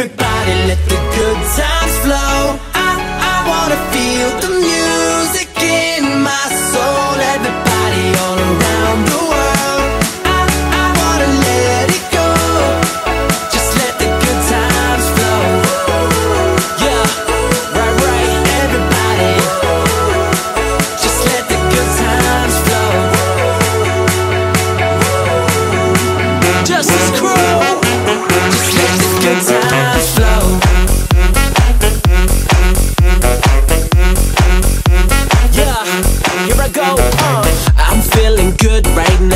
Everybody let the good times flow go. Uh. I'm feeling good right now.